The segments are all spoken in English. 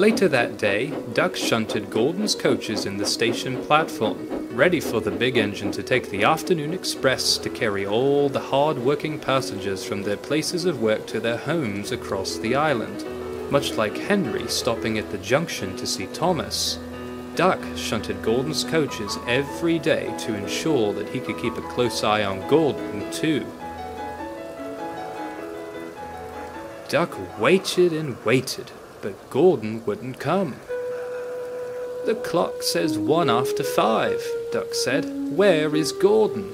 Later that day, Duck shunted Gordon's coaches in the station platform, ready for the big engine to take the afternoon express to carry all the hard-working passengers from their places of work to their homes across the island. Much like Henry stopping at the junction to see Thomas, Duck shunted Gordon's coaches every day to ensure that he could keep a close eye on Gordon, too. Duck waited and waited, but Gordon wouldn't come. The clock says one after five, Duck said. Where is Gordon?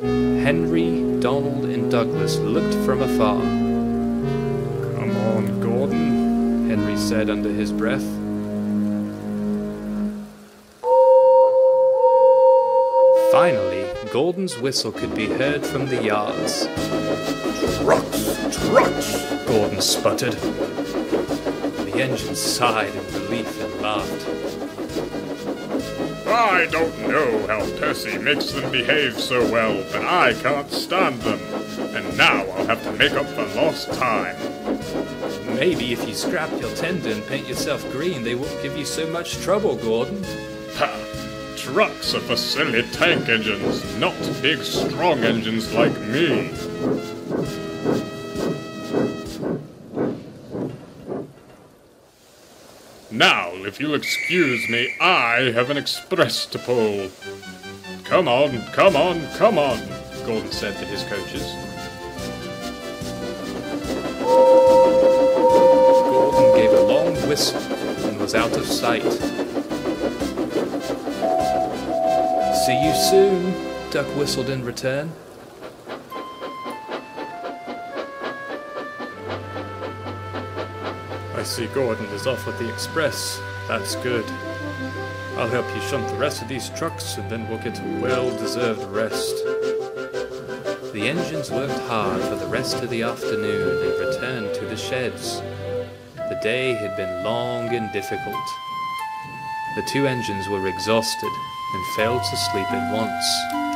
Henry, Donald, and Douglas looked from afar. Come on, Gordon, Henry said under his breath. Finally, Gordon's whistle could be heard from the yards. Trucks! Trucks! Gordon sputtered. The engine sighed in relief and laughed. I don't know how Percy makes them behave so well, but I can't stand them. And now I'll have to make up for lost time. Maybe if you scrap your tender and paint yourself green, they won't give you so much trouble, Gordon. Ha! Trucks are for silly tank engines, not big strong engines like me. Now, if you'll excuse me, I have an express to pull. Come on, come on, come on, Gordon said to his coaches. Gordon gave a long whistle and was out of sight. See you soon, Duck whistled in return. I see Gordon is off with the express. That's good. I'll help you shunt the rest of these trucks and then we'll get a well-deserved rest. The engines worked hard for the rest of the afternoon and returned to the sheds. The day had been long and difficult. The two engines were exhausted and fell to sleep at once.